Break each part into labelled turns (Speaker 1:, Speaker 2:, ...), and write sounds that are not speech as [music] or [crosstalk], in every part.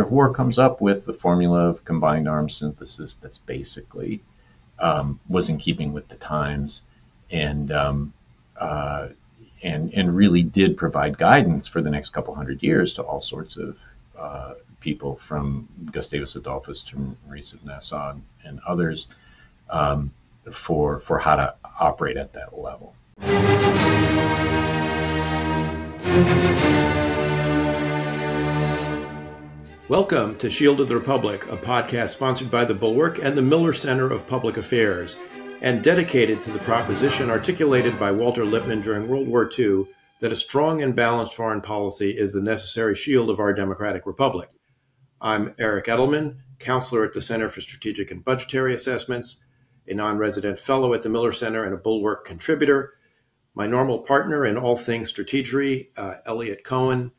Speaker 1: Of War comes up with the formula of combined arms synthesis that's basically um, was in keeping with the times and um, uh, and and really did provide guidance for the next couple hundred years to all sorts of uh, people from Gustavus Adolphus to Maurice of Nassau and, and others um, for for how to operate at that level.
Speaker 2: Welcome to Shield of the Republic, a podcast sponsored by the Bulwark and the Miller Center of Public Affairs, and dedicated to the proposition articulated by Walter Lippmann during World War II that a strong and balanced foreign policy is the necessary shield of our democratic republic. I'm Eric Edelman, counselor at the Center for Strategic and Budgetary Assessments, a non resident fellow at the Miller Center, and a Bulwark contributor. My normal partner in all things strategery, uh, Eliot Cohen,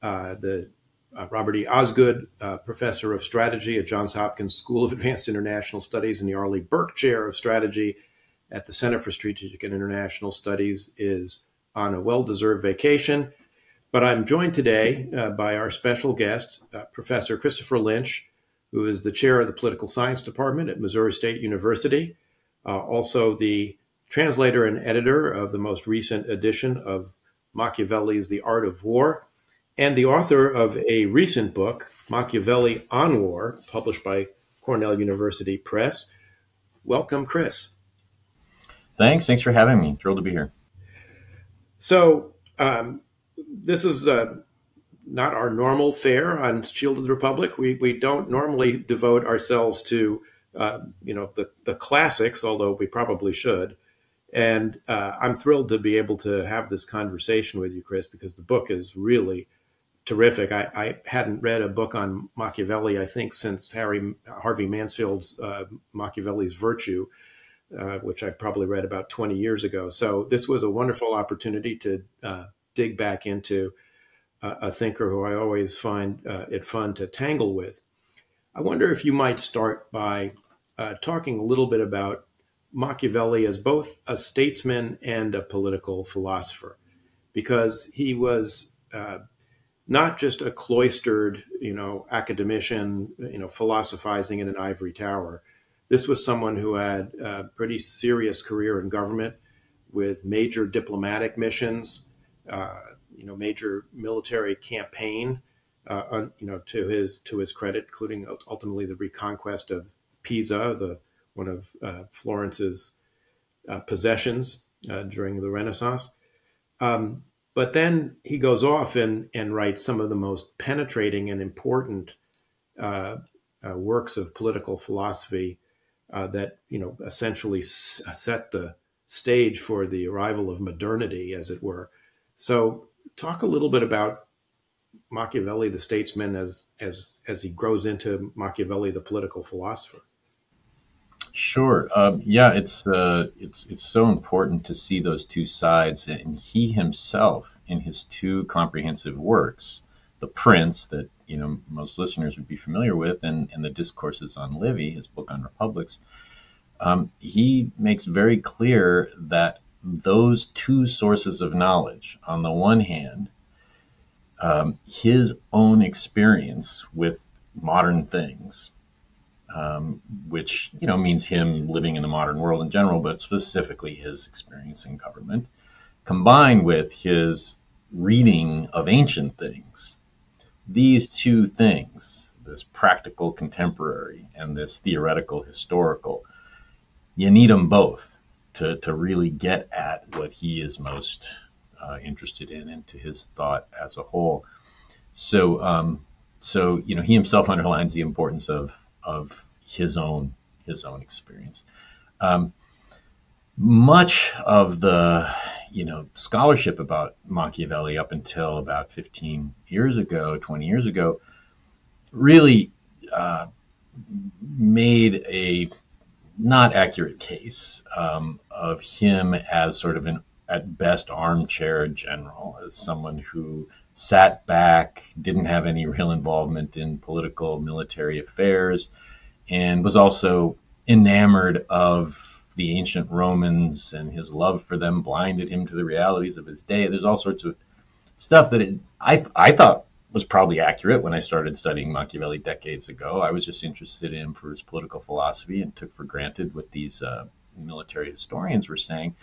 Speaker 2: uh, the uh, Robert E. Osgood, uh, professor of strategy at Johns Hopkins School of [laughs] Advanced International Studies and the Arleigh Burke Chair of Strategy at the Center for Strategic and International Studies, is on a well deserved vacation. But I'm joined today uh, by our special guest, uh, Professor Christopher Lynch, who is the chair of the Political Science Department at Missouri State University, uh, also the translator and editor of the most recent edition of Machiavelli's The Art of War and the author of a recent book, Machiavelli on War, published by Cornell University Press. Welcome, Chris.
Speaker 1: Thanks. Thanks for having me. Thrilled to be here.
Speaker 2: So, um, this is uh, not our normal fare on Shield of the Republic. We, we don't normally devote ourselves to, uh, you know, the, the classics, although we probably should. And uh, I'm thrilled to be able to have this conversation with you, Chris, because the book is really terrific. I, I, hadn't read a book on Machiavelli, I think, since Harry Harvey Mansfield's uh, Machiavelli's Virtue, uh, which I probably read about 20 years ago. So this was a wonderful opportunity to uh, dig back into a thinker who I always find uh, it fun to tangle with. I wonder if you might start by uh, talking a little bit about Machiavelli as both a statesman and a political philosopher, because he was uh, not just a cloistered, you know, academician, you know, philosophizing in an ivory tower. This was someone who had a pretty serious career in government with major diplomatic missions, uh, you know, major military campaign, uh, you know, to his to his credit, including ultimately the reconquest of Pisa, the one of uh, Florence's uh, possessions uh, during the Renaissance. Um, but then he goes off and, and writes some of the most penetrating and important uh, uh, works of political philosophy uh, that you know essentially s- set the stage for the arrival of modernity, as it were. So, talk a little bit about Machiavelli, the statesman, as as as he grows into Machiavelli, the political philosopher.
Speaker 1: Sure. Um, yeah, it's uh, it's it's so important to see those two sides, and he himself, in his two comprehensive works, the Prince, that you know most listeners would be familiar with, and, and the Discourses on Livy, his book on republics, um, he makes very clear that those two sources of knowledge, on the one hand, um, his own experience with modern things um, which you know means him living in the modern world in general, but specifically his experience in government, combined with his reading of ancient things. These two things, this practical contemporary and this theoretical historical, you need them both to, to really get at what he is most uh, interested in and to his thought as a whole. So, um, so you know, he himself underlines the importance of of his own his own experience. Um, much of the you know scholarship about Machiavelli up until about 15 years ago, 20 years ago, really uh, made a not accurate case um, of him as sort of an at best armchair general, as someone who sat back, didn't have any real involvement in political military affairs, and was also enamored of the ancient Romans and his love for them blinded him to the realities of his day. There's all sorts of stuff that it, I I thought was probably accurate when I started studying Machiavelli decades ago. I was just interested in him for his political philosophy and took for granted what these uh, military historians were saying.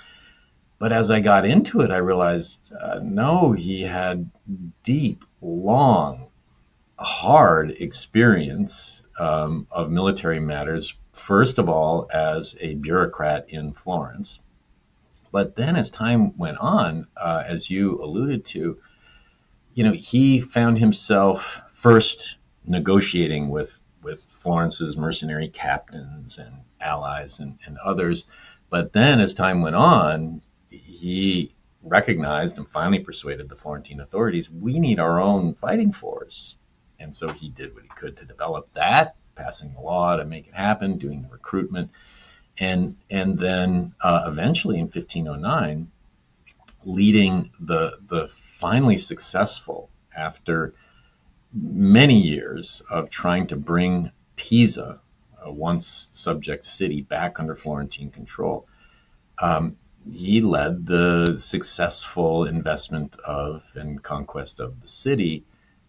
Speaker 1: But as I got into it, I realized uh, no, he had deep, long, hard experience um, of military matters, first of all, as a bureaucrat in Florence. But then, as time went on, uh, as you alluded to, you know, he found himself first negotiating with with Florence's mercenary captains and allies and, and others. But then, as time went on, he recognized and finally persuaded the Florentine authorities we need our own fighting force. And so he did what he could to develop that, passing the law to make it happen, doing the recruitment. And, and then uh, eventually in 1509, leading the, the finally successful after many years of trying to bring Pisa, a once subject city, back under Florentine control. Um, he led the successful investment of and conquest of the city.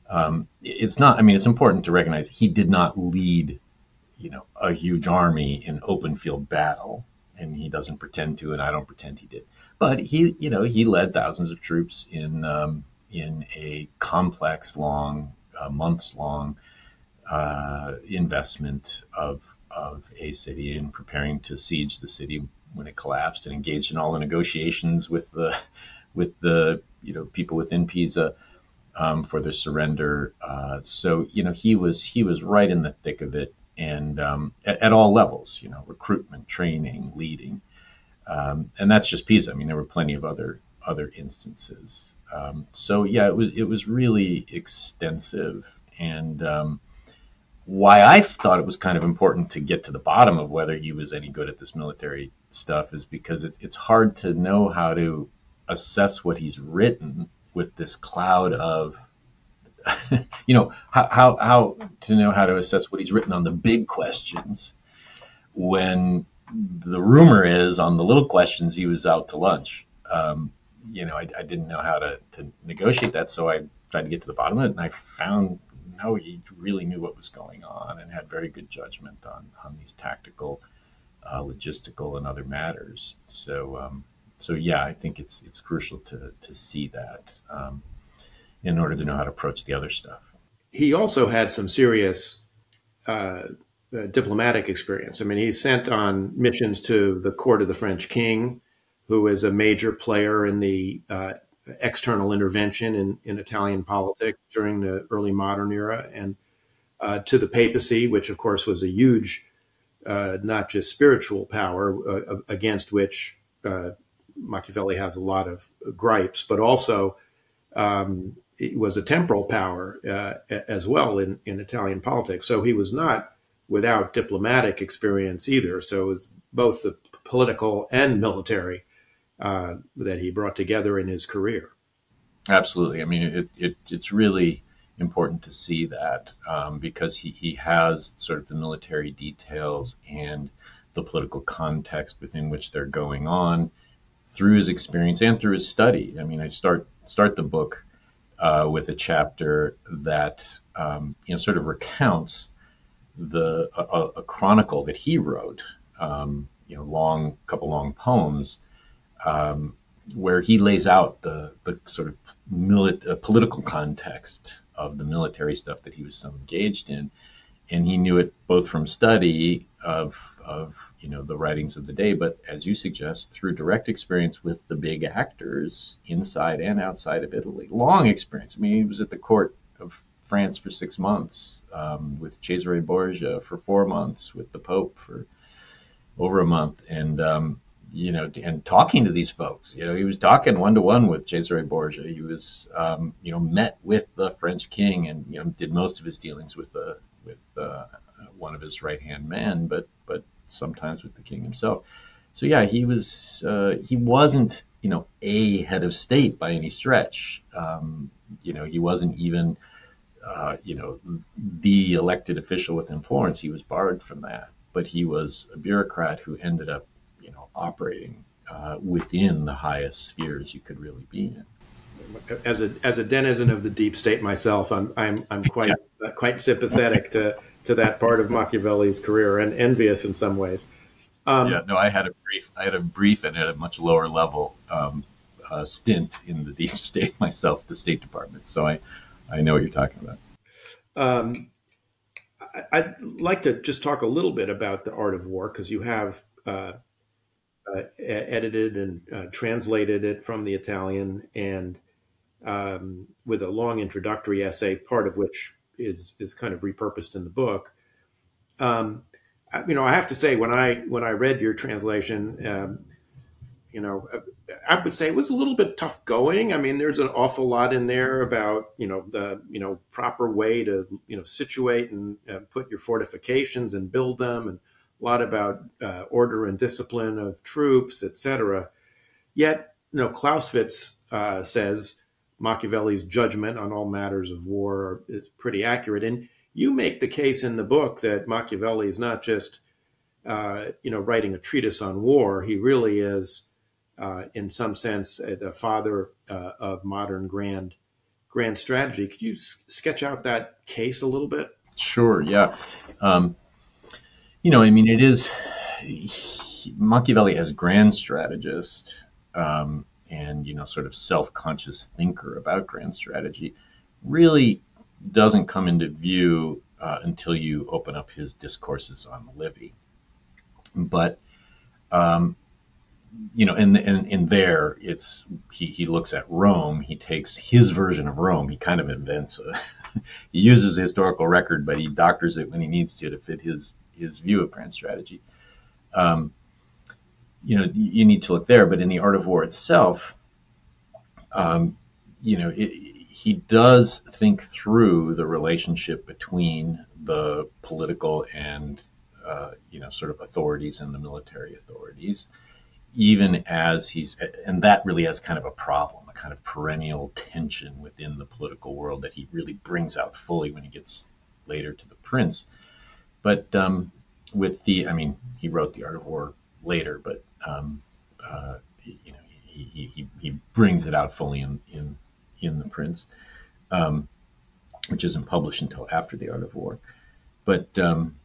Speaker 1: Um, it's not. I mean, it's important to recognize he did not lead, you know, a huge army in open field battle and he doesn't pretend to, and I don't pretend he did. But he, you know, he led thousands of troops in um, in a complex, long, uh, months long uh, investment of of a city and preparing to siege the city when it collapsed, and engaged in all the negotiations with the [laughs] with the you know people within Pisa. Um, for their surrender, uh, so you know he was he was right in the thick of it, and um, at, at, all levels, you know, recruitment, training, leading, um, and that's just Pisa. I mean, there were plenty of other other instances. Um, so yeah, it was it was really extensive, and um, why I thought it was kind of important to get to the bottom of whether he was any good at this military stuff is because it's it's hard to know how to assess what he's written with this cloud of [laughs] you know how, how how to know how to assess what he's written on the big questions when the rumor is on the little questions he was out to lunch. Um, you know I, I, didn't know how to, to negotiate that so i tried to get to the bottom of it and i found no he really knew what was going on and had very good judgment on on these tactical uh, logistical and other matters so um, so yeah i think it's it's crucial to to see that um, in order to know how to approach the other stuff.
Speaker 2: He also had some serious uh, uh, diplomatic experience. I mean, he sent on missions to the court of the French king, who is a major player in the uh, external intervention in, in Italian politics during the early modern era, and uh, to the papacy, which of course was a huge, uh, not just spiritual power uh, against which Machiavelli has a lot of gripes, but also um, was a temporal power uh, as well in, in Italian politics. So he was not without diplomatic experience either. So both the political and military uh, that he brought together in his career.
Speaker 1: Absolutely. I mean, it, it it's really important to see that um, because he, he has sort of the military details and the political context within which they're going on through his experience and through his study. I mean, I start start the book uh, with a chapter that um, you know sort of recounts the a, a chronicle that he wrote, um, you know, long couple long poems, um, where he lays out the the sort of mili- uh, political context of the military stuff that he was so engaged in, and he knew it both from study of of you know the writings of the day, but as you suggest, through direct experience with the big actors inside and outside of Italy. Long experience. I mean, he was at the court of France for six months, um, with Cesare Borgia for four months, with the Pope for over a month, and um, you know, and talking to these folks. You know, he was talking one to one with Cesare Borgia. He was, um, you know, met with the French king, and you know, did most of his dealings with the with uh, one of his right hand men, but but sometimes with the king himself. So yeah, he was uh, he wasn't you know a head of state by any stretch. Um, you know he wasn't even uh, you know the elected official within Florence. He was barred from that, but he was a bureaucrat who ended up you know operating uh, within the highest spheres you could really be in.
Speaker 2: as a as a denizen of the deep state myself, I'm I'm I'm quite yeah. uh, quite sympathetic to to that part of Machiavelli's career and envious in some ways.
Speaker 1: Um, yeah, no, I had a brief, I had a brief and at a much lower level um, uh, stint in the deep [laughs] state myself, the State Department. So I, I know what you're talking about. Um,
Speaker 2: I, would like to just talk a little bit about the art of war because you have uh, uh, edited and uh, translated it from the Italian and um, with a long introductory essay, part of which is is kind of repurposed in the book. Um, you know, I have to say when I when I read your translation, um, you know, I would say it was a little bit tough going. I mean, there's an awful lot in there about you know the you know proper way to you know situate and uh, put your fortifications and build them, and a lot about uh, order and discipline of troops, etc. Yet, you know, Clausewitz uh, says Machiavelli's judgment on all matters of war is pretty accurate, and you make the case in the book that Machiavelli is not just, uh, you know, writing a treatise on war. He really is, uh, in some sense, uh, the father uh, of modern grand grand strategy. Could you sketch out that case a little bit?
Speaker 1: Sure. Yeah. Um, you know, I mean, it is he, Machiavelli as grand strategist um, and you know, sort of self-conscious thinker about grand strategy really doesn't come into view uh, until you open up his discourses on Livy. But um, you know, and and in there, it's he he looks at Rome. He takes his version of Rome. He kind of invents a. [laughs] he uses a historical record, but he doctors it when he needs to to fit his his view of grand strategy. Um, you know, you need to look there. But in the Art of War itself, um, you know, it, he does think through the relationship between the political and uh, you know sort of authorities and the military authorities, even as he's and that really has kind of a problem, a kind of perennial tension within the political world that he really brings out fully when he gets later to the Prince. But um, with the, I mean, he wrote the Art of War later, but um, uh, you know, he, he, he brings it out fully in, in in The Prince, um, which isn't published until after The Art of War. But um,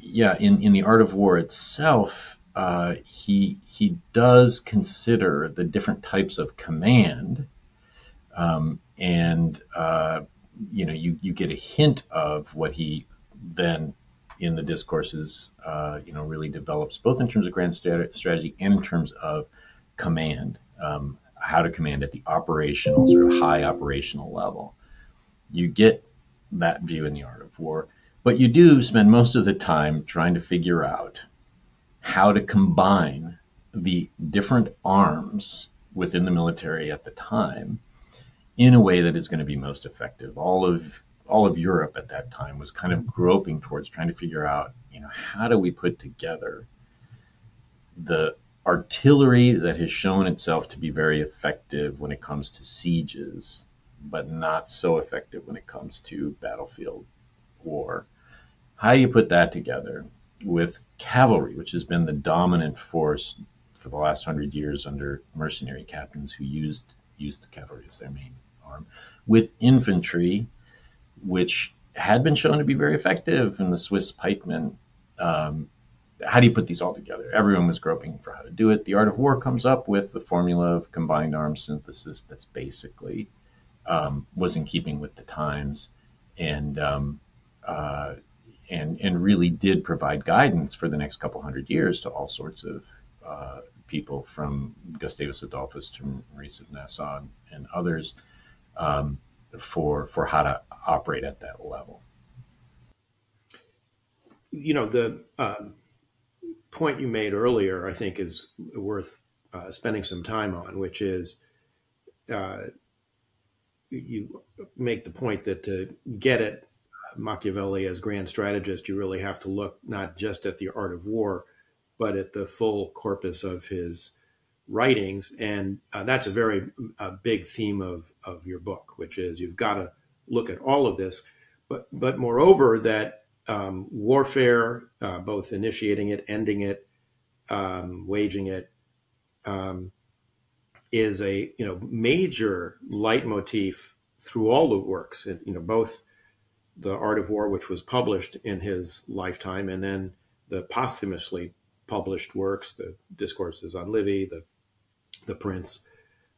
Speaker 1: yeah, in, in The Art of War itself, uh, he he does consider the different types of command, um, and uh, you know you you get a hint of what he then in the discourses uh, you know really develops both in terms of grand strategy and in terms of command. Um, how to command at the operational, sort of high operational level. You get that view in the art of war, but you do spend most of the time trying to figure out how to combine the different arms within the military at the time in a way that is going to be most effective. All of all of Europe at that time was kind of groping towards trying to figure out, you know, how do we put together the artillery that has shown itself to be very effective when it comes to sieges, but not so effective when it comes to battlefield war. How do you put that together with cavalry, which has been the dominant force for the last hundred years under mercenary captains who used used the cavalry as their main arm, with infantry, which had been shown to be very effective in the Swiss pikemen um, how do you put these all together? Everyone was groping for how to do it. The Art of War comes up with the formula of combined arms synthesis that's basically um, was in keeping with the times, and um, uh, and and really did provide guidance for the next couple hundred years to all sorts of uh, people, from Gustavus Adolphus to Maurice of Nassau and, others, um, for for how to operate at that level.
Speaker 2: You know the um, point you made earlier, I think, is worth uh, spending some time on, which is uh, you make the point that to get at Machiavelli as grand strategist, you really have to look not just at the art of war, but at the full corpus of his writings. And uh, that's a very big theme of, of your book, which is you've got to look at all of this. But, but moreover, that um, warfare, uh, both initiating it, ending it, um, waging it, um, is a you know major leitmotif through all the works. you know both the Art of War, which was published in his lifetime, and then the posthumously published works, the discourses on Livy, the the Prince,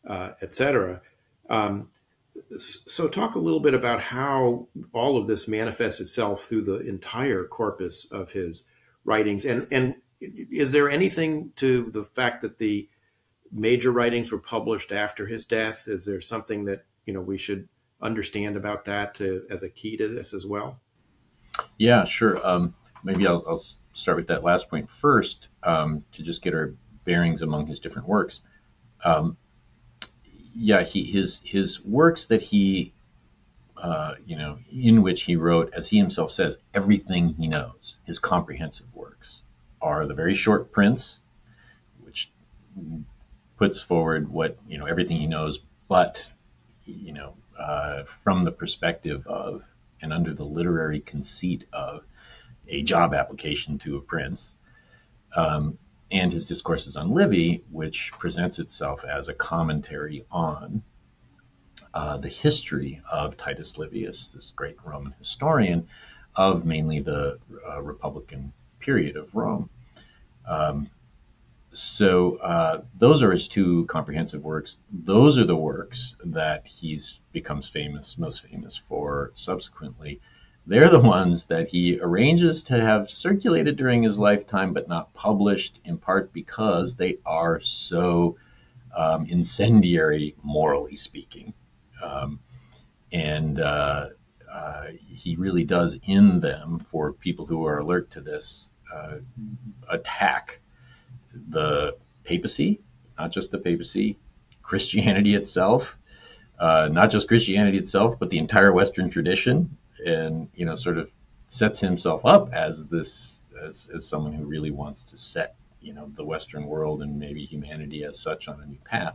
Speaker 2: uh, etc. Um, so, talk a little bit about how all of this manifests itself through the entire corpus of his writings, and and is there anything to the fact that the major writings were published after his death? Is there something that you know we should understand about that to, as a key to this as well?
Speaker 1: Yeah, sure. Um, maybe I'll, I'll, start with that last point first um, to just get our bearings among his different works. Um, yeah, he his his works that he uh, you know in which he wrote, as he himself says, everything he knows. His comprehensive works are the very short Prince, which puts forward what you know everything he knows, but you know uh, from the perspective of and under the literary conceit of a job application to a prince. Um, and his discourses on Livy, which presents itself as a commentary on uh, the history of Titus Livius, this great Roman historian of mainly the uh, Republican period of Rome. Um, so uh, those are his two comprehensive works. Those are the works that he's becomes famous, most famous for subsequently. They're the ones that he arranges to have circulated during his lifetime, but not published, in part because they are so um, incendiary, morally speaking. Um, and uh, uh, he really does in them, for people who are alert to this, uh, attack the papacy, not just the papacy, Christianity itself, uh, not just Christianity itself, but the entire Western tradition, and you know, sort of sets himself up as this as, as someone who really wants to set you know the Western world and maybe humanity as such on a new path.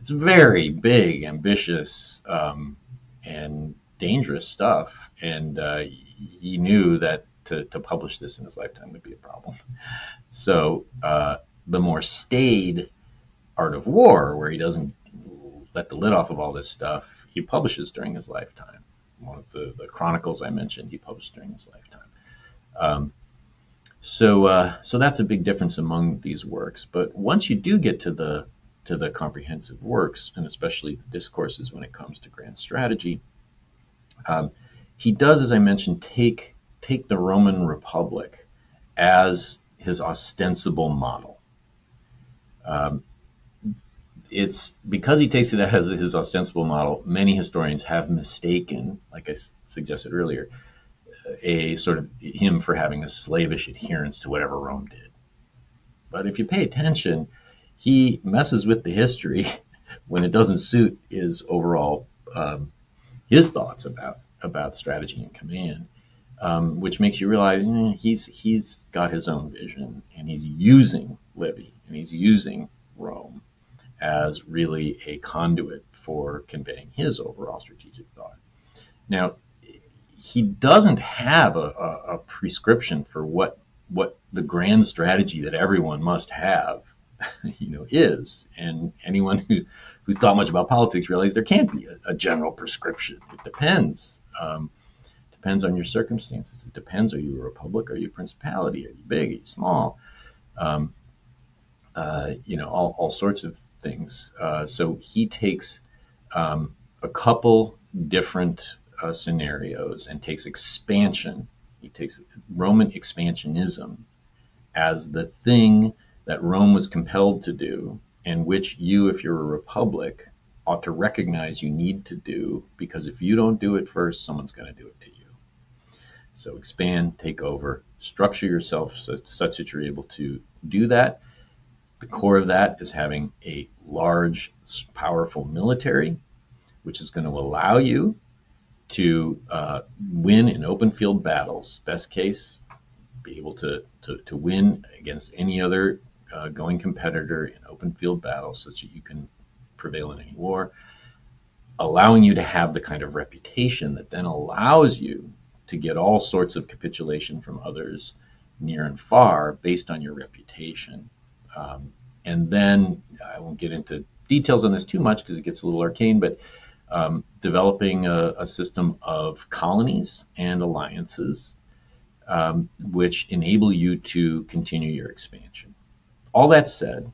Speaker 1: It's very big, ambitious, um, and dangerous stuff, and uh, he knew that to, to publish this in his lifetime would be a problem. So uh, the more staid Art of War, where he doesn't let the lid off of all this stuff, he publishes during his lifetime. One of the, the chronicles I mentioned, he published during his lifetime. Um, so, uh, so that's a big difference among these works. But once you do get to the to the comprehensive works, and especially the discourses when it comes to grand strategy, um, he does, as I mentioned, take take the Roman Republic as his ostensible model. Um, it's because he takes it as his ostensible model. Many historians have mistaken, like I suggested earlier, a sort of him for having a slavish adherence to whatever Rome did. But if you pay attention, he messes with the history [laughs] when it doesn't suit his overall um, his thoughts about about strategy and command um, which makes you realize eh, he's he's got his own vision and he's using Livy and he's using Rome as really a conduit for conveying his overall strategic thought. Now, he doesn't have a, a, a prescription for what what the grand strategy that everyone must have, [laughs] you know, is. And anyone who who's thought much about politics realizes there can't be a, a general prescription. It depends. Um, depends on your circumstances. It depends. Are you a republic? Are you a principality? Are you big? Are you small? Um, uh, you know, all, all sorts of things. Uh, so he takes um, a couple different uh, scenarios and takes expansion. He takes Roman expansionism as the thing that Rome was compelled to do, and which you, if you're a republic, ought to recognize you need to do, because if you don't do it first, someone's going to do it to you. So expand, take over, structure yourself so, such that you're able to do that. The core of that is having a large, powerful military, which is going to allow you to uh, win in open field battles. Best case, be able to, to, to win against any other uh, going competitor in open field battles so that you can prevail in any war, allowing you to have the kind of reputation that then allows you to get all sorts of capitulation from others near and far based on your reputation. Um, and then I won't get into details on this too much because it gets a little arcane, but um, developing a, a, system of colonies and alliances um, which enable you to continue your expansion. All that said,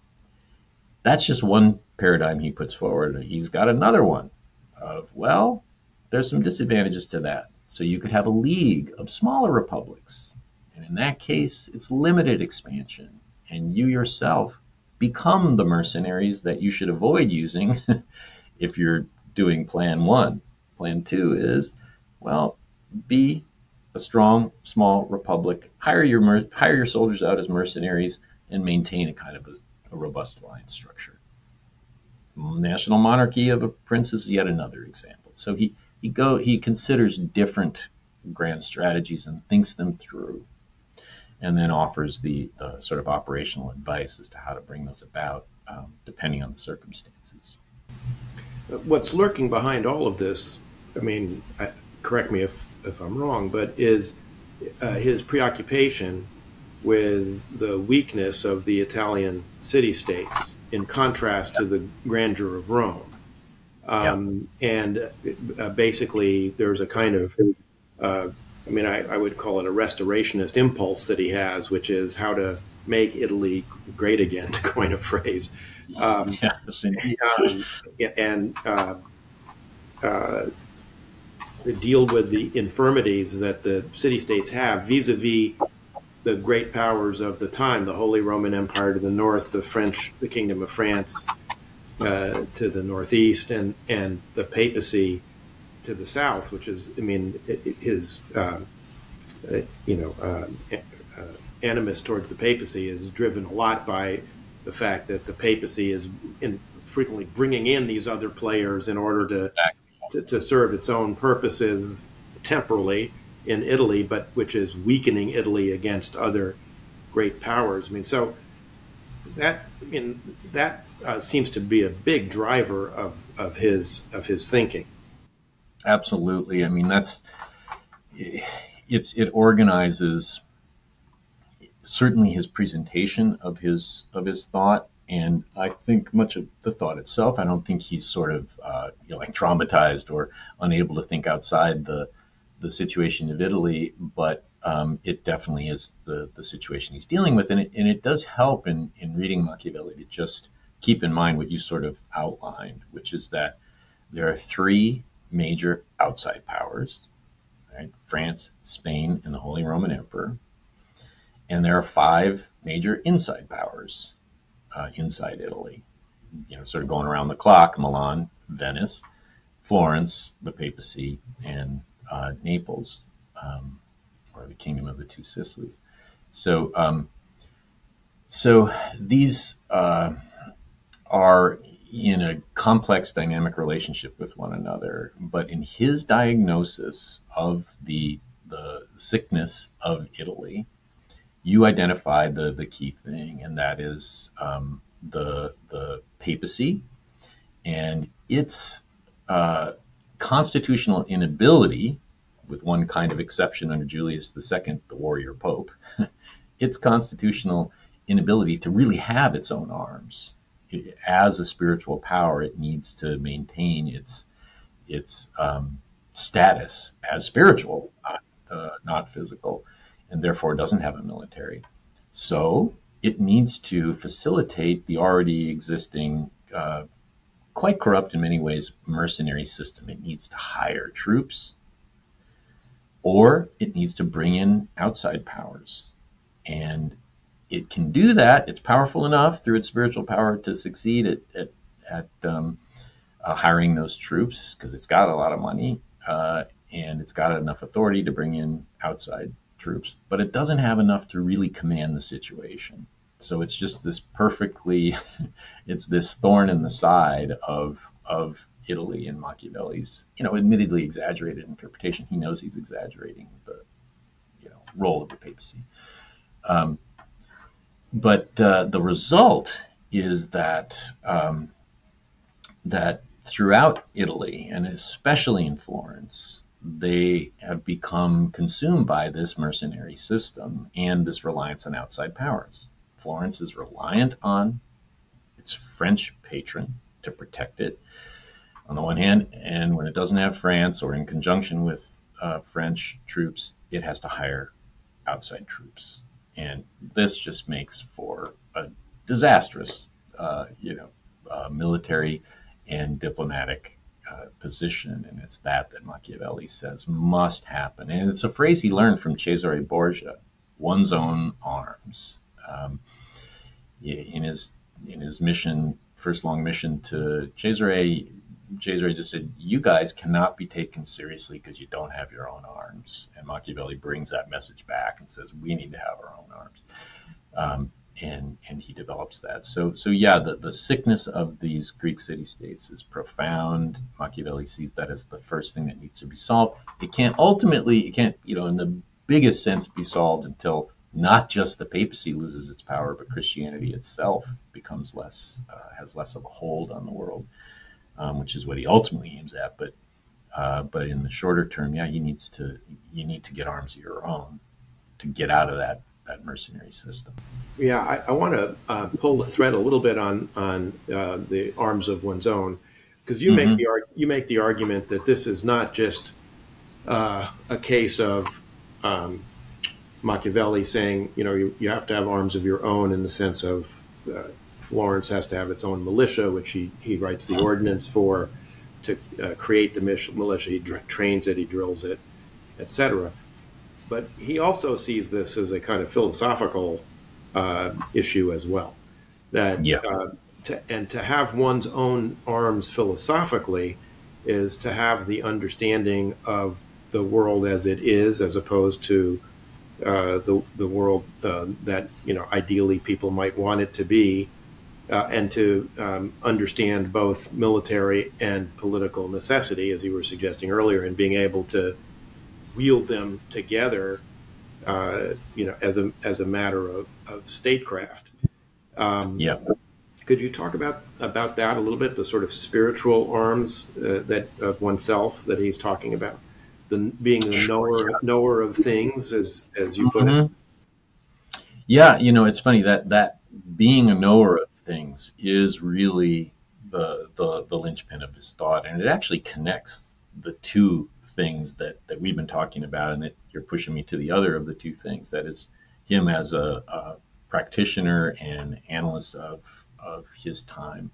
Speaker 1: that's just one paradigm he puts forward. He's got another one of, well, there's some disadvantages to that. So you could have a league of smaller republics. And in that case, it's limited expansion. And you yourself become the mercenaries that you should avoid using [laughs] if you're doing plan one. Plan two is, well, be a strong, small republic, hire your, hire your soldiers out as mercenaries, and maintain a kind of a, a robust alliance structure. National monarchy of a prince is yet another example. So he, he go he considers different grand strategies and thinks them through and then offers the, the sort of operational advice as to how to bring those about um, depending on the circumstances.
Speaker 2: What's lurking behind all of this, I mean, I, correct me if, if I'm wrong, but is uh, his preoccupation with the weakness of the Italian city states in contrast to the grandeur of Rome. Um, yeah. And uh, basically, there's a kind of uh, I mean, I, I, would call it a restorationist impulse that he has, which is how to make Italy great again, [laughs] to coin a phrase. Um, [laughs] yes, um, and uh, uh, deal with the infirmities that the city states have vis a vis the great powers of the time the Holy Roman Empire to the north, the French, the Kingdom of France uh, to the northeast, and, and the papacy to the south, which is, I mean, his, um, uh, you know, uh, uh, animus towards the papacy is driven a lot by the fact that the papacy is in, frequently bringing in these other players in order to, to, to serve its own purposes temporally in Italy, but which is weakening Italy against other great powers. I mean, so that I mean that uh, seems to be a big driver of, of his of his thinking.
Speaker 1: Absolutely. I mean, that's it's it organizes certainly his presentation of his of his thought and I think much of the thought itself. I don't think he's sort of uh, you know, like traumatized or unable to think outside the the situation of Italy, but um, it definitely is the the situation he's dealing with, and it and it does help in in reading Machiavelli to just keep in mind what you sort of outlined, which is that there are three major outside powers right? France, Spain, and the Holy Roman Emperor. And there are five major inside powers uh, inside Italy, you know, sort of going around the clock Milan, Venice, Florence, the papacy, and uh, Naples, um, or the Kingdom of the Two Sicilies. So, um, so these uh, are in a complex dynamic relationship with one another. But in his diagnosis of the the sickness of Italy, you identified the the key thing, and that is um, the the papacy and its uh, constitutional inability, with one kind of exception under Julius II, the warrior pope, [laughs] its constitutional inability to really have its own arms as a spiritual power, it needs to maintain its its um, status as spiritual, not, uh, not physical, and therefore doesn't have a military. So it needs to facilitate the already existing, uh, quite corrupt in many ways, mercenary system. It needs to hire troops, or it needs to bring in outside powers. And it can do that. It's powerful enough through its spiritual power to succeed at at, at um, uh, hiring those troops because it's got a lot of money uh, and it's got enough authority to bring in outside troops, but it doesn't have enough to really command the situation. So it's just this perfectly, [laughs] it's this thorn in the side of of Italy and Machiavelli's, you know, admittedly exaggerated interpretation. He knows he's exaggerating the, you know, role of the papacy. Um, but uh, the result is that um, that throughout Italy and especially in Florence, they have become consumed by this mercenary system and this reliance on outside powers. Florence is reliant on its French patron to protect it on the one hand, and when it doesn't have France or in conjunction with uh, French troops, it has to hire outside troops, and this just makes for a disastrous, uh, you know, uh, military and diplomatic uh, position, and it's that that Machiavelli says must happen, and it's a phrase he learned from Cesare Borgia, one's own arms. Um, in his in his mission, first long mission to Cesare, Cesare just said, "You guys cannot be taken seriously because you don't have your own arms." And Machiavelli brings that message back and says, "We need to have our own arms." Um, and and he develops that. So so yeah, the, the sickness of these Greek city states is profound. Machiavelli sees that as the first thing that needs to be solved. It can't ultimately, it can't, you know, in the biggest sense, be solved until not just the papacy loses its power, but Christianity itself becomes less, uh, has less of a hold on the world, um, which is what he ultimately aims at. But uh, but in the shorter term, yeah, he needs to, you need to get arms of your own to get out of that that mercenary system.
Speaker 2: Yeah, I, I want to uh, pull the thread a little bit on on uh, the arms of one's own, because you mm-hmm. make the you make the argument that this is not just uh, a case of um, Machiavelli saying, you know, you, you have to have arms of your own in the sense of uh, Florence has to have its own militia, which he, he writes the ordinance for to uh, create the militia. He dr- trains it, he drills it, etc. But he also sees this as a kind of philosophical uh, issue as well. That yeah. Uh, to, and to have one's own arms philosophically is to have the understanding of the world as it is, as opposed to uh, the the world uh, that you know ideally people might want it to be, uh, and to um, understand both military and political necessity, as you were suggesting earlier, and being able to wield them together, uh, you know, as a as a matter of, of statecraft.
Speaker 1: Um, yeah.
Speaker 2: Could you talk about about that a little bit? The sort of spiritual arms uh, that of oneself that he's talking about, the being the knower knower of things, as as you put mm-hmm.
Speaker 1: it. Yeah, you know, it's funny that that being a knower of things is really the the the linchpin of his thought, and it actually connects the two things that, that we've been talking about, and that you're pushing me to the other of the two things. That is him as a, a practitioner and analyst of, of his time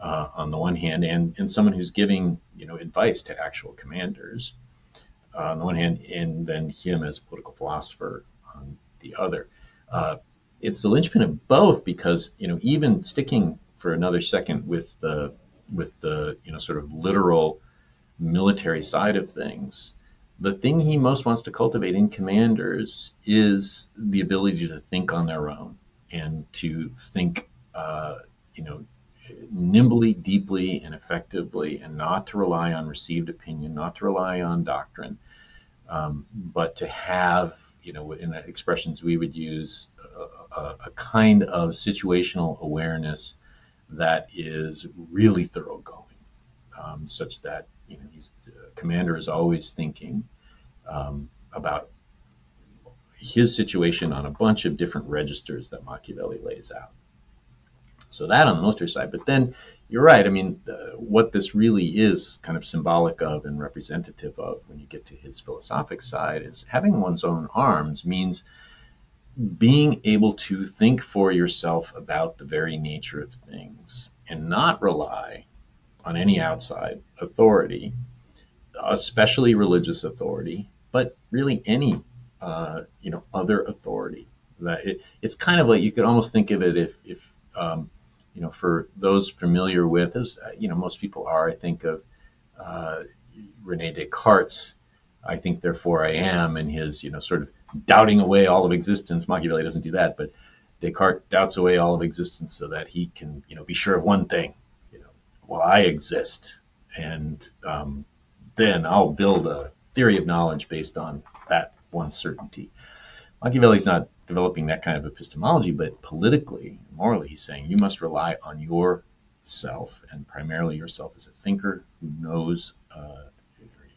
Speaker 1: uh, on the one hand, and, and someone who's giving you know advice to actual commanders uh, on the one hand, and then him as political philosopher on the other. Uh, it's the linchpin of both because you know even sticking for another second with the with the you know sort of literal military side of things, the thing he most wants to cultivate in commanders is the ability to think on their own and to think, uh, you know, nimbly, deeply, and effectively, and not to rely on received opinion, not to rely on doctrine, um, but to have, you know, in the expressions we would use, a, a, kind of situational awareness that is really thoroughgoing, um, such that you know, uh, commander is always thinking um, about his situation on a bunch of different registers that Machiavelli lays out. So that on the military side, but then you're right. I mean, uh, what this really is kind of symbolic of and representative of when you get to his philosophic side is having one's own arms means being able to think for yourself about the very nature of things and not rely on any outside authority, especially religious authority, but really any uh, you know other authority. That it, it's kind of like you could almost think of it if if um, you know for those familiar with as uh, you know most people are, I think of uh, Rene Descartes. I think therefore I am, and his you know sort of doubting away all of existence. Machiavelli doesn't do that, but Descartes doubts away all of existence so that he can you know be sure of one thing You know, well, I exist, and um, then I'll build a theory of knowledge based on that one certainty. Machiavelli's not developing that kind of epistemology, but politically, morally, he's saying you must rely on yourself and primarily yourself as a thinker who knows, uh,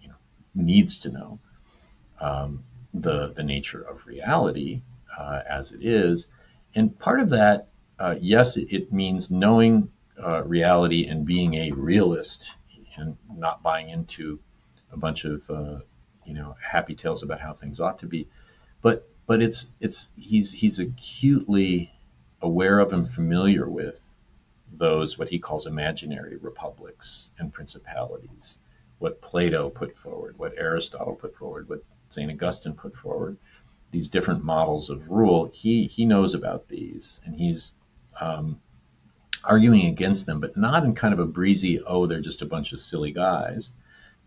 Speaker 1: you know, needs to know um, the the nature of reality uh, as it is, and part of that uh, yes, it, it, means knowing uh, reality and being a realist and not buying into a bunch of uh, you know happy tales about how things ought to be. But but it's it's he's he's acutely aware of and familiar with those what he calls imaginary republics and principalities, what Plato put forward, what Aristotle put forward, what St. Augustine put forward, these different models of rule. He he knows about these, and he's um, arguing against them, but not in kind of a breezy, oh, they're just a bunch of silly guys,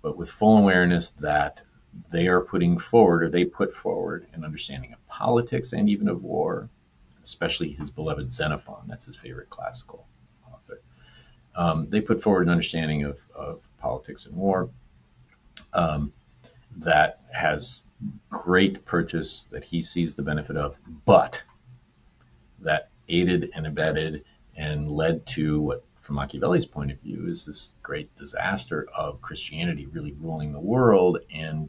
Speaker 1: but with full awareness that they are putting forward, or they put forward, an understanding of politics and even of war, especially his beloved Xenophon. That's his favorite classical author. Um, they put forward an understanding of, of politics and war um, that has great purchase that he sees the benefit of, but that aided and abetted and led to what, from Machiavelli's point of view, is this great disaster of Christianity really ruling the world and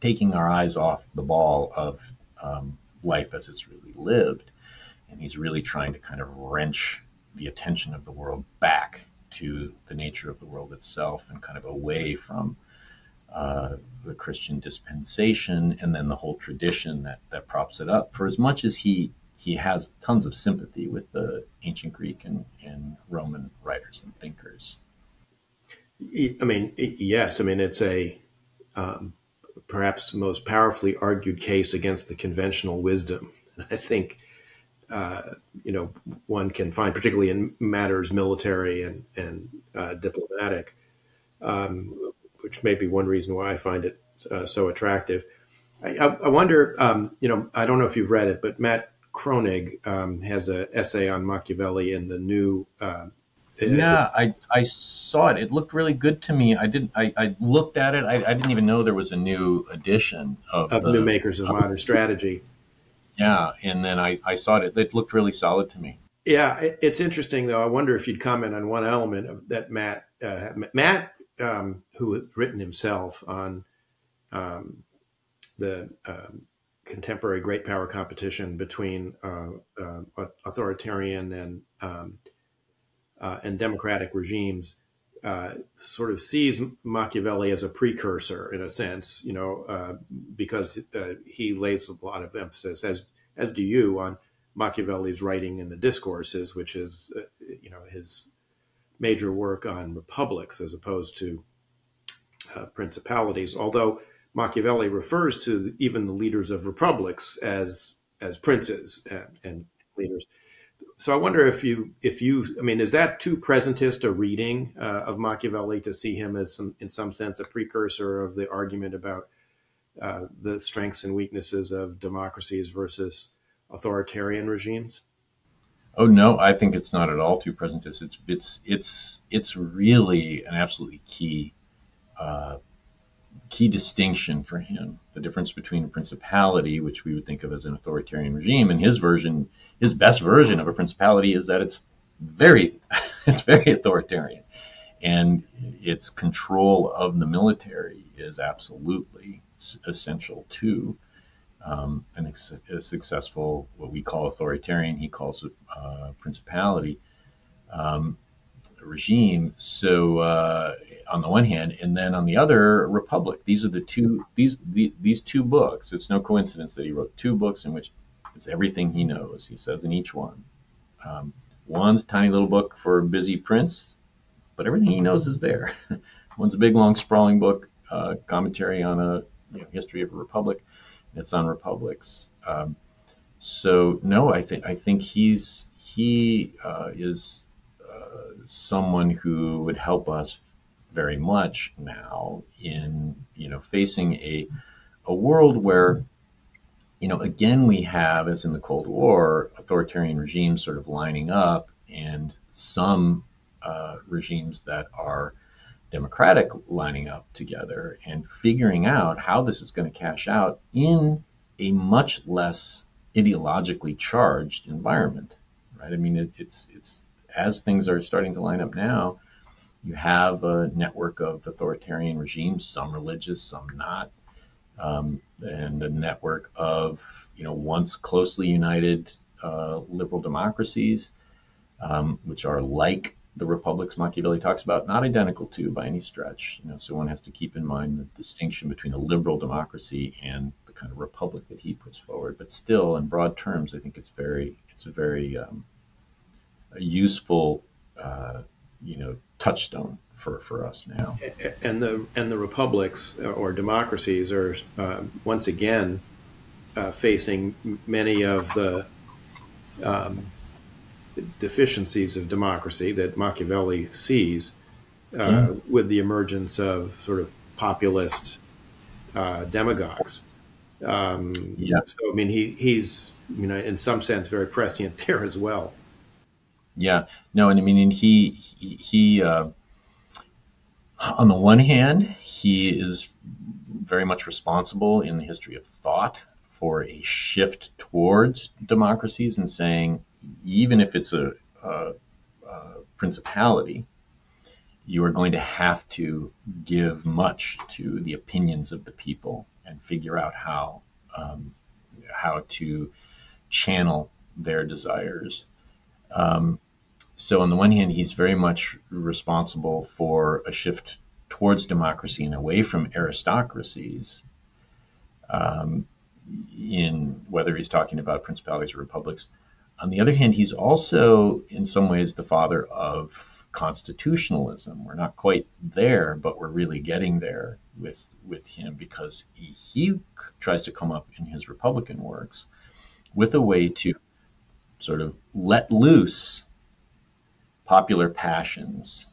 Speaker 1: taking our eyes off the ball of um, life as it's really lived. And he's really trying to kind of wrench the attention of the world back to the nature of the world itself and kind of away from uh, the Christian dispensation and then the whole tradition that, that props it up. For as much as he he has tons of sympathy with the ancient Greek and, and Roman writers and thinkers.
Speaker 2: I mean, yes. I mean, it's a um, perhaps most powerfully argued case against the conventional wisdom. And I think, uh, you know, one can find, particularly in matters military and, and uh, diplomatic, um, which may be one reason why I find it uh, so attractive. I, I wonder, um, you know, I don't know if you've read it, but Matt Kroenig um, has an essay on Machiavelli in the new. Uh,
Speaker 1: yeah, I, I saw it. It looked really good to me. I didn't. I, I looked at it. I, I didn't even know there was a new edition of,
Speaker 2: of
Speaker 1: the
Speaker 2: New Makers of Modern Strategy.
Speaker 1: Yeah, and then I, I saw it. It looked really solid to me.
Speaker 2: Yeah, it's interesting though. I wonder if you'd comment on one element of that Matt uh, Matt, um, who had written himself on um, the um, contemporary great power competition between uh, uh, authoritarian and um, uh, and democratic regimes uh, sort of sees Machiavelli as a precursor in a sense, you know, uh, because uh, he lays a lot of emphasis, as as do you, on Machiavelli's writing in the discourses, which is you know his major work on republics as opposed to principalities, although Machiavelli refers to even the leaders of republics as as princes and, and leaders. So I wonder if you if you I mean is that too presentist a reading uh, of Machiavelli to see him as some, in some sense a precursor of the argument about uh, the strengths and weaknesses of democracies versus authoritarian regimes?
Speaker 1: Oh no, I think it's not at all too presentist. It's it's it's it's really an absolutely key uh, key distinction for him. The difference between a principality, which we would think of as an authoritarian regime, and his version, his best version of a principality is that it's very, [laughs] it's very authoritarian, and its control of the military is absolutely essential to um, an ex- a successful, what we call authoritarian, he calls it uh, principality. Um, regime. So uh, on the one hand, and then on the other, Republic. These are the two these the, these two books. It's no coincidence that he wrote two books in which it's everything he knows. He says in each one. Um, one's tiny little book for busy prince, but everything he knows is there. [laughs] one's a big, long, sprawling book, uh, commentary on a you know, history of a republic. It's on republics. Um, so no, I think I think he's he uh, is someone who would help us very much now in you know facing a a world where you know again we have as in the Cold War authoritarian regimes sort of lining up and some uh, regimes that are democratic lining up together and figuring out how this is going to cash out in a much less ideologically charged environment right? I mean it, it's it's as things are starting to line up now, you have a network of authoritarian regimes, some religious, some not, um, and a network of you know once closely united uh, liberal democracies um, which are like the republics Machiavelli talks about, not identical to by any stretch. You know, so one has to keep in mind the distinction between a liberal democracy and the kind of republic that he puts forward. But still, in broad terms, I think it's very it's a very um, a useful uh, you know touchstone for, for us now.
Speaker 2: And the and the republics or democracies are uh, once again uh, facing many of the um, deficiencies of democracy that Machiavelli sees uh, mm. with the emergence of sort of populist uh, demagogues. Um, yeah. So I mean, he he's you know in some sense very prescient [laughs] there as well.
Speaker 1: Yeah. No, and I mean, and he he. he uh, on the one hand, he is very much responsible in the history of thought for a shift towards democracies and saying, even if it's a, a, a principality, you are going to have to give much to the opinions of the people and figure out how um, how to channel their desires. Um, so on the one hand, he's very much responsible for a shift towards democracy and away from aristocracies. Um, in whether he's talking about principalities or republics. On the other hand, he's also, in some ways, the father of constitutionalism. We're not quite there, but we're really getting there with with him because he, he tries to come up in his Republican works with a way to sort of let loose popular passions.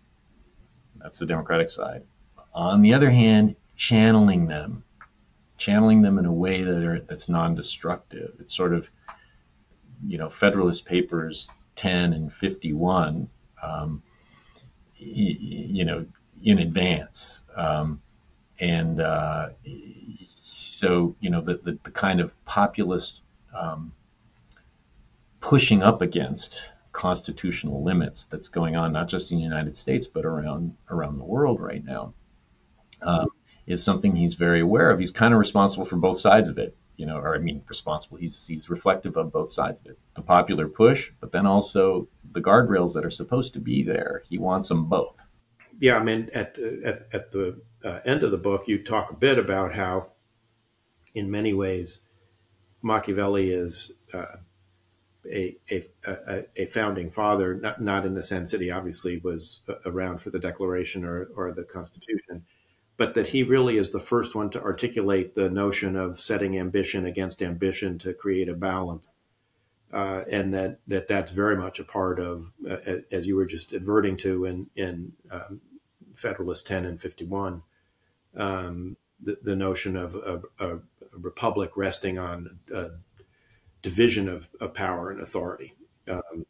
Speaker 1: That's the Democratic side. On the other hand, channeling them, channeling them in a way that are, that's non-destructive. It's sort of, you know, Federalist Papers 10 and 51, um, y- you know, in advance. Um, and uh, so, you know, the, the, the kind of populist um, pushing up against constitutional limits that's going on not just in the United States but around around the world right now um, is something he's very aware of. He's kind of responsible for both sides of it, you know, or I mean responsible. He's he's reflective of both sides of it. The popular push, but then also the guardrails that are supposed to be there. He wants them both.
Speaker 2: Yeah, I mean, at at, at the uh, end of the book, you talk a bit about how, in many ways, Machiavelli is uh, a, a, a, founding father, not, not in the sense that he obviously was around for the Declaration or, or the Constitution, but that he really is the first one to articulate the notion of setting ambition against ambition to create a balance. Uh, and that, that that's very much a part of, uh, as you were just adverting to in, in um, Federalist 10 and 51, um, the, the, notion of a, a, republic resting on a division of, of power and authority. Um,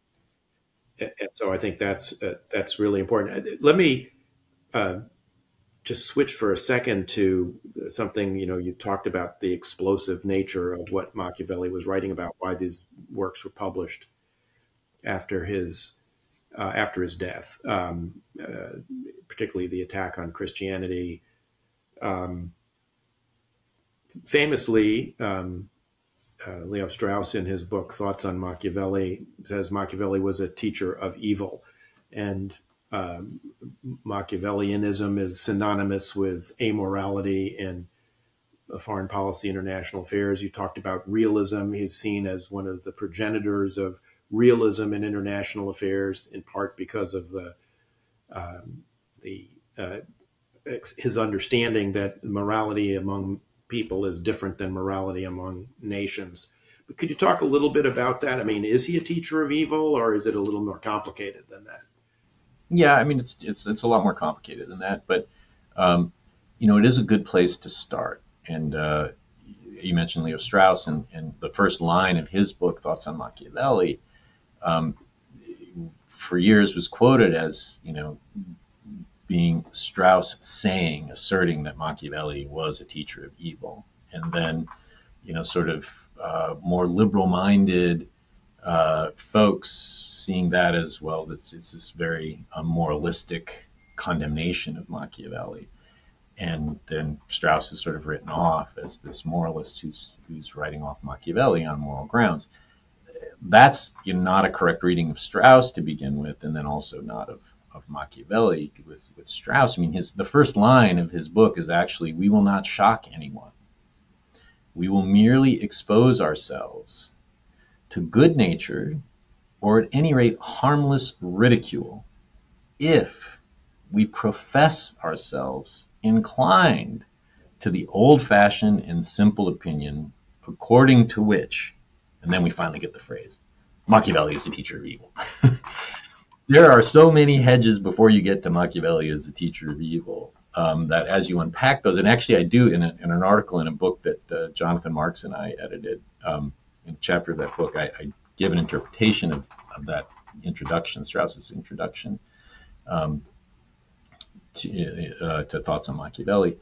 Speaker 2: and, so I think that's uh, that's really important. Let me uh, just switch for a second to something you know you talked about the explosive nature of what Machiavelli was writing about, why these works were published after his uh, after his death, um, uh, particularly the attack on Christianity. Um, famously, um, uh, Leo Strauss, in his book Thoughts on Machiavelli, says Machiavelli was a teacher of evil, and um, Machiavellianism is synonymous with amorality in foreign policy, international affairs. You talked about realism. He's seen as one of the progenitors of realism in international affairs, in part because of the um, the uh, his understanding that morality among people is different than morality among nations. But could you talk a little bit about that? I mean, is he a teacher of evil, or is it a little more complicated than that?
Speaker 1: Yeah, I mean it's it's it's a lot more complicated than that, but um, you know it is a good place to start. And uh, you mentioned Leo Strauss, and, and the first line of his book, Thoughts on Machiavelli, um, for years was quoted as you know being Strauss saying, asserting that Machiavelli was a teacher of evil, and then you know sort of uh, more liberal-minded uh, folks seeing that as well. It's, it's this very uh, moralistic condemnation of Machiavelli. And then Strauss is sort of written off as this moralist who's, who's writing off Machiavelli on moral grounds. that's you know, not a correct reading of Strauss to begin with, and then also not of, of Machiavelli with, with Strauss. I mean, his the first line of his book is actually, "We will not shock anyone. We will merely expose ourselves to good natured, or at any rate harmless ridicule, if we profess ourselves inclined to the old fashioned and simple opinion according to which, and then we finally get the phrase, Machiavelli is the teacher of evil. [laughs] there are so many hedges before you get to Machiavelli as the teacher of evil um, that as you unpack those, and actually I do in, a, in an article in a book that uh, Jonathan Marks and I edited, um, in chapter of that book, I, I give an interpretation of, of that introduction, Strauss's introduction um, to, uh, to, thoughts on Machiavelli.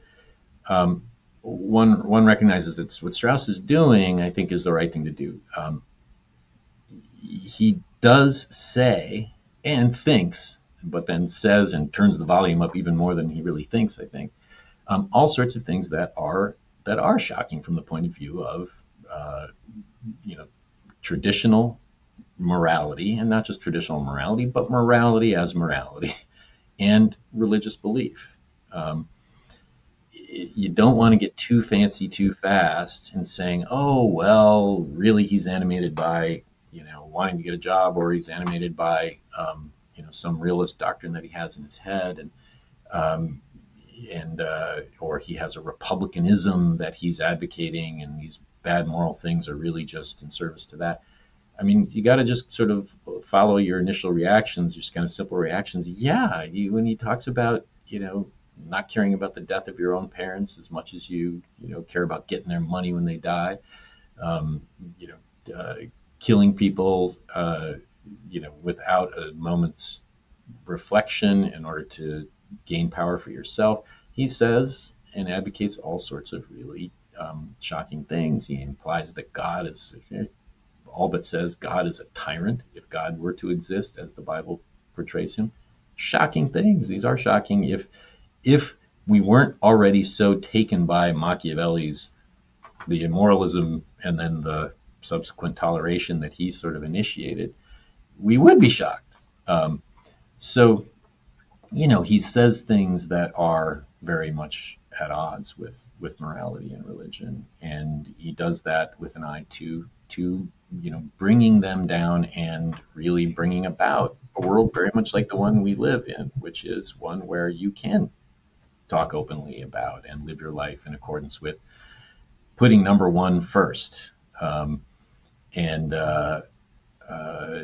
Speaker 1: Um, one one recognizes that what Strauss is doing, I think, is the right thing to do. Um, he does say and thinks, but then says and turns the volume up even more than he really thinks. I think um, all sorts of things that are that are shocking from the point of view of uh, you know traditional morality, and not just traditional morality, but morality as morality, [laughs] and religious belief. Um, you don't want to get too fancy too fast and saying, oh, well, really he's animated by, you know, wanting to get a job or he's animated by, um, you know, some realist doctrine that he has in his head. And, um, and uh, or he has a republicanism that he's advocating and these bad moral things are really just in service to that. I mean, you got to just sort of follow your initial reactions, just kind of simple reactions. Yeah, you, when he talks about, you know, not caring about the death of your own parents as much as you, you know, care about getting their money when they die, um, you know, uh, killing people, uh, you know, without a moment's reflection in order to gain power for yourself. He says and advocates all sorts of really um, shocking things. He implies that God is, all but says God is a tyrant if God were to exist as the Bible portrays him. Shocking things. These are shocking. If if we weren't already so taken by Machiavelli's the immoralism and then the subsequent toleration that he sort of initiated, we would be shocked. Um, so, you know, he says things that are very much at odds with with morality and religion, and he does that with an eye to to you know bringing them down and really bringing about a world very much like the one we live in, which is one where you can talk openly about and live your life in accordance with putting number one first. Um, and uh, uh,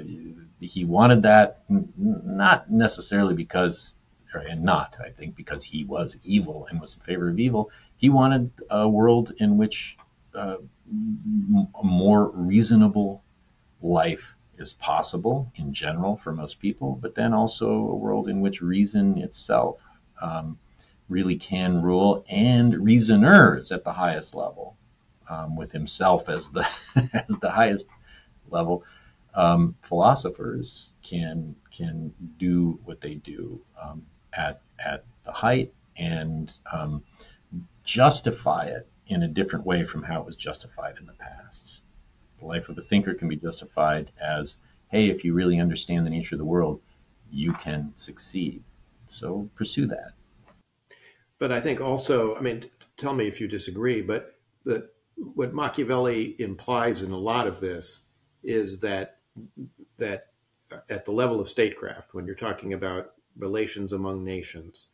Speaker 1: he wanted that n- not necessarily because and not, I think, because he was evil and was in favor of evil. He wanted a world in which uh, a more reasonable life is possible in general for most people, but then also a world in which reason itself um, really can rule and reasoners at the highest level, um, with himself as the [laughs] as the highest level. Um, philosophers can can do what they do um, at at the height and um, justify it in a different way from how it was justified in the past. The life of a thinker can be justified as, hey, if you really understand the nature of the world, you can succeed. So pursue that.
Speaker 2: But I think also, I mean, tell me if you disagree, but what Machiavelli implies in a lot of this is that that at the level of statecraft, when you're talking about relations among nations,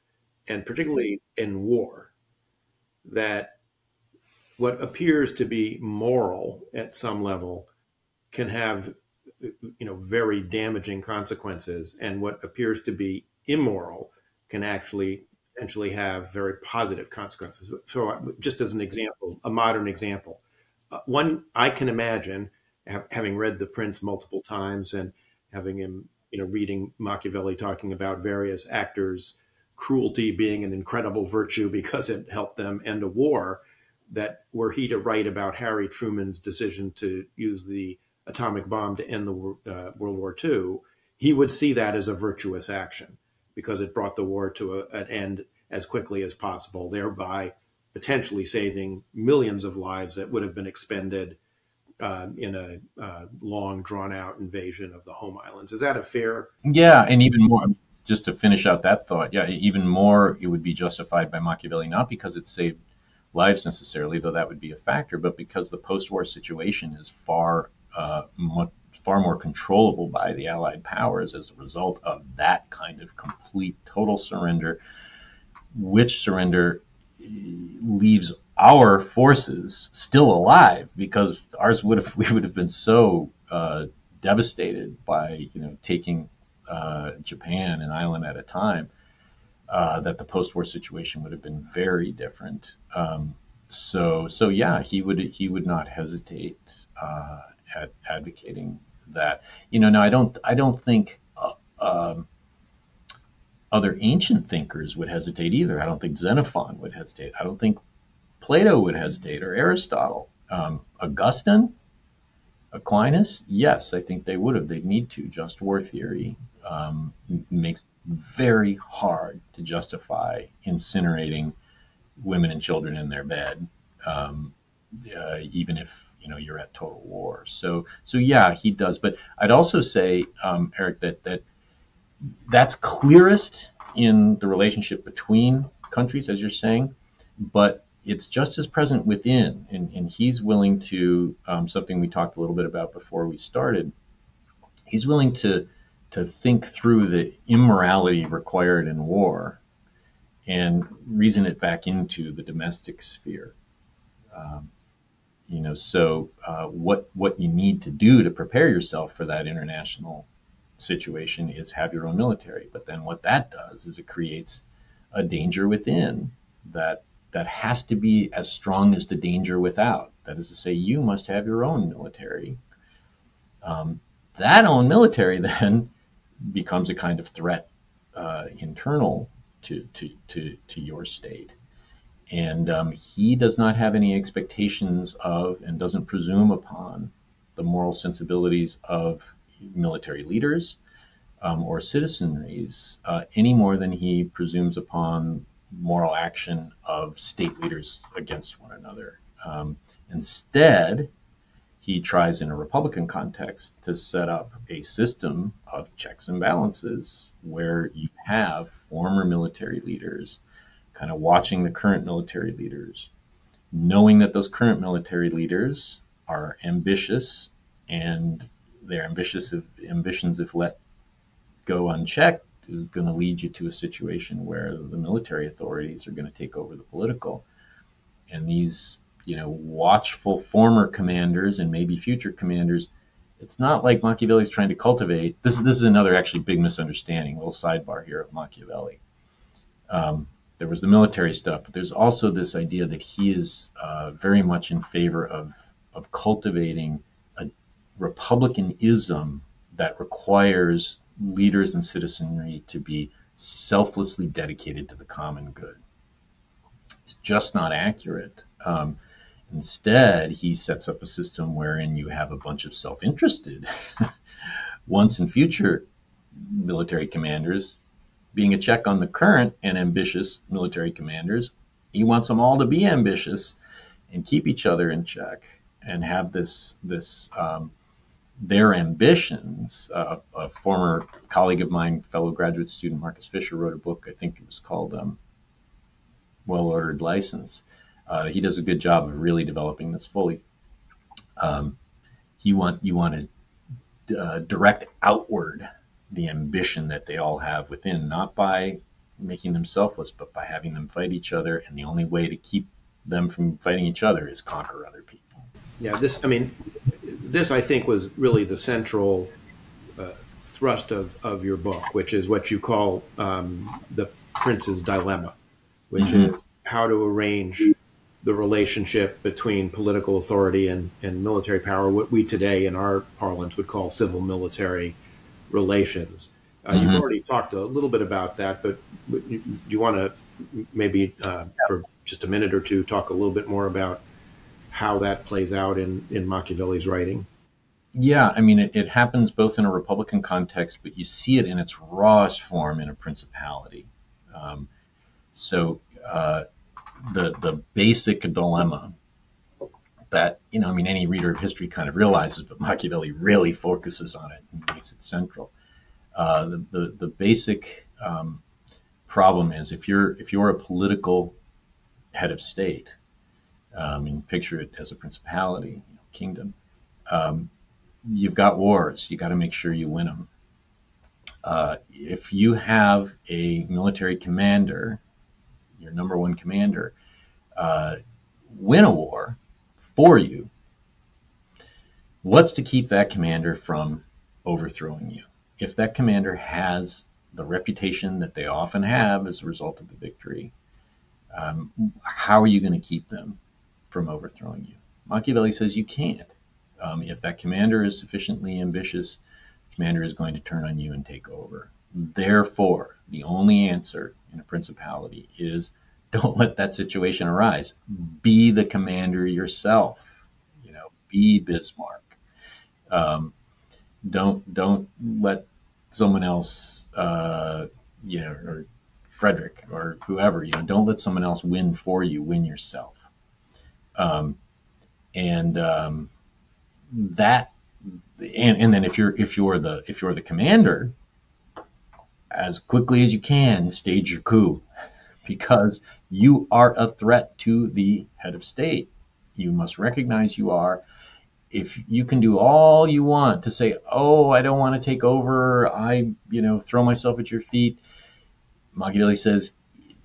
Speaker 2: and particularly in war, that what appears to be moral at some level can have you know very damaging consequences and what appears to be immoral can actually potentially have very positive consequences. So just as an example a modern example uh, one i can imagine having read the prince multiple times and having him you know, reading Machiavelli talking about various actors' cruelty being an incredible virtue because it helped them end a war. That were he to write about Harry Truman's decision to use the atomic bomb to end the uh, World War II, he would see that as a virtuous action because it brought the war to a, an end as quickly as possible, thereby potentially saving millions of lives that would have been expended uh, in a uh, long, drawn out invasion of the home islands. Is that a fair?
Speaker 1: Yeah, and even more, just to finish out that thought, yeah, even more, it would be justified by Machiavelli, not because it saved lives necessarily, though that would be a factor, but because the post war situation is far, uh, much, far more controllable by the Allied powers as a result of that kind of complete, total surrender, which surrender leaves our forces still alive because ours would have [laughs] we would have been so uh, devastated by you know taking uh, Japan an island at a time uh, that the post-war situation would have been very different. Um, so so yeah, he would he would not hesitate uh, at advocating that. You know, now I don't I don't think. Uh, um, other ancient thinkers would hesitate either. I don't think Xenophon would hesitate. I don't think Plato would hesitate or Aristotle. Um, Augustine, Aquinas, yes, I think they would have. They'd need to. Just war theory um, makes very hard to justify incinerating women and children in their bed, um, uh, even if you know you're at total war. So, so yeah, he does. But I'd also say, um, Eric, that that that's clearest in the relationship between countries, as you're saying, but it's just as present within. And, and he's willing to, um, something we talked a little bit about before we started, he's willing to, to think through the immorality required in war and reason it back into the domestic sphere. Um, you know, so uh, what what you need to do to prepare yourself for that international situation is have your own military. But then what that does is it creates a danger within that that has to be as strong as the danger without. That is to say, you must have your own military. Um, that own military [laughs] then becomes a kind of threat uh, internal to, to, to, to your state. And um, he does not have any expectations of and doesn't presume upon the moral sensibilities of military leaders um, or citizenries uh, any more than he presumes upon moral action of state leaders against one another. Um, instead, he tries in a Republican context to set up a system of checks and balances where you have former military leaders kind of watching the current military leaders, knowing that those current military leaders are ambitious and their ambitious ambitions, if let go unchecked, is going to lead you to a situation where the military authorities are going to take over the political. And these, you know, watchful former commanders and maybe future commanders, it's not like Machiavelli's trying to cultivate. This, this is another actually big misunderstanding, little sidebar here of Machiavelli. Um, there was the military stuff, but there's also this idea that he is uh, very much in favor of, of cultivating a republicanism that requires leaders and citizenry to be selflessly dedicated to the common good. It's just not accurate. Um, instead, he sets up a system wherein you have a bunch of self interested, [laughs] once and future military commanders being a check on the current and ambitious military commanders. He wants them all to be ambitious and keep each other in check and have this this um, their ambitions. Uh, a former colleague of mine, fellow graduate student Markus Fischer, wrote a book. I think it was called um, "Well Ordered License." Uh, he does a good job of really developing this fully. Um, you want you want to uh, direct outward the ambition that they all have within, not by making them selfless, but by having them fight each other. And the only way to keep them from fighting each other is conquer other people.
Speaker 2: Yeah, this, I mean, this I think was really the central uh, thrust of, of your book, which is what you call um, the prince's dilemma, which mm-hmm. is how to arrange the relationship between political authority and, and military power, what we today in our parlance would call civil military relations. Uh, mm-hmm. You've already talked a little bit about that, but you, you want to maybe uh, for just a minute or two talk a little bit more about how that plays out in, in Machiavelli's writing?
Speaker 1: Yeah, I mean, it, it, happens both in a Republican context, but you see it in its rawest form in a principality. Um, so uh, the the basic dilemma that you know, I mean, any reader of history kind of realizes, but Machiavelli really focuses on it and makes it central. Uh, the, the, the basic um, problem is if you're if you're a political head of state, um, and picture it as a principality, you know, kingdom, um, you've got wars. You got to make sure you win them. Uh, if you have a military commander, your number one commander, uh, win a war for you, what's to keep that commander from overthrowing you? If that commander has the reputation that they often have as a result of the victory, um, how are you going to keep them from overthrowing you? Machiavelli says you can't. Um, if that commander is sufficiently ambitious, commander is going to turn on you and take over. Therefore, the only answer in a principality is don't let that situation arise. Be the commander yourself. You know, be Bismarck. Um, don't don't let someone else, uh, you know, or Frederick or whoever, you know, don't let someone else win for you. Win yourself. Um, and um, that, and, and then if you're if you're the if you're the commander, as quickly as you can, stage your coup [laughs] because you are a threat to the head of state. You must recognize you are. If you can do all you want to say, "Oh, I don't want to take over. I, you know, throw myself at your feet," Machiavelli says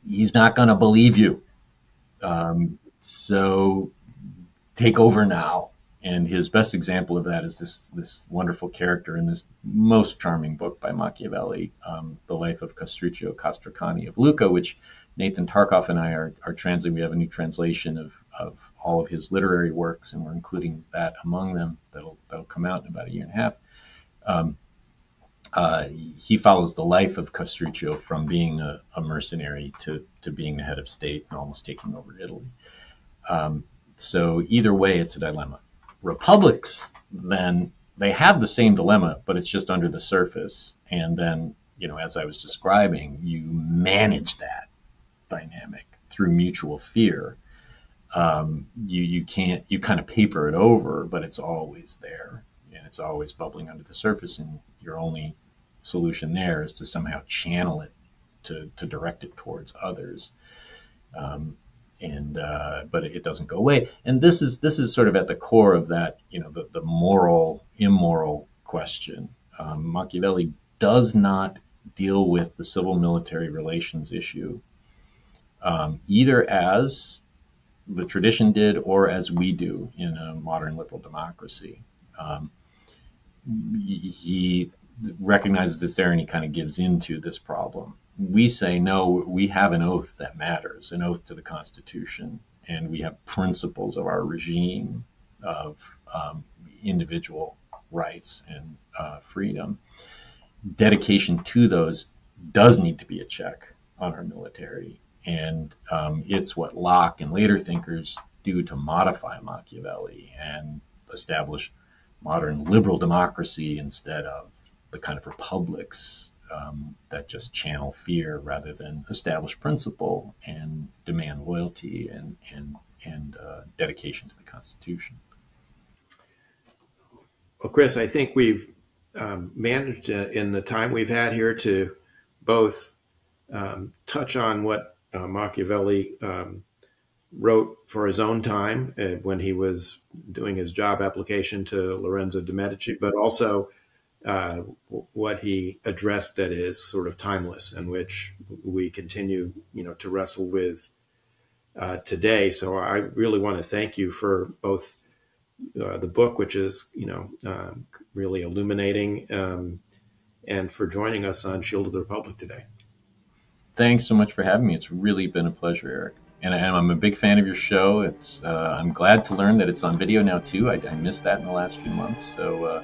Speaker 1: he's not going to believe you. Um, so take over now. And his best example of that is this this wonderful character in this most charming book by Machiavelli, um, The Life of Castruccio Castracani of Lucca, which Nathan Tarcov and I are, are translating. We have a new translation of, of all of his literary works, and we're including that among them. That'll that'll come out in about a year and a half. Um, uh, he follows the life of Castruccio from being a, a, mercenary to, to being the head of state and almost taking over Italy. Um, so either way, it's a dilemma. Republics then they have the same dilemma, but it's just under the surface. And then, you know, as I was describing, you manage that dynamic through mutual fear. Um, you you can't you kind of paper it over, but it's always there and it's always bubbling under the surface. And your only solution there is to somehow channel it to to direct it towards others. Um, and uh, but it doesn't go away. And this is this is sort of at the core of that you know the, the moral immoral question. Um, Machiavelli does not deal with the civil military relations issue um, either as the tradition did or as we do in a modern liberal democracy. Um, he recognizes it's there and he kind of gives into this problem. We say, no, we have an oath that matters, an oath to the Constitution, and we have principles of our regime of um, individual rights and uh, freedom. Dedication to those does need to be a check on our military and um, it's what Locke and later thinkers do to modify Machiavelli and establish modern liberal democracy instead of the kind of republics um, that just channel fear rather than establish principle and demand loyalty and and and uh, dedication to the Constitution.
Speaker 2: Well, Chris, I think we've um, managed uh, in the time we've had here to both um, touch on what uh, Machiavelli um, wrote for his own time uh, when he was doing his job application to Lorenzo de' Medici, but also uh, what he addressed that is sort of timeless and which we continue, you know, to wrestle with uh, today. So I really want to thank you for both uh, the book, which is, you know, um, really illuminating, um, and for joining us on Shield of the Republic today
Speaker 1: thanks so much for having me. It's really been a pleasure, Eric. And, I, am a big fan of your show. It's uh, I'm glad to learn that it's on video now too. I, I, missed that in the last few months. So uh,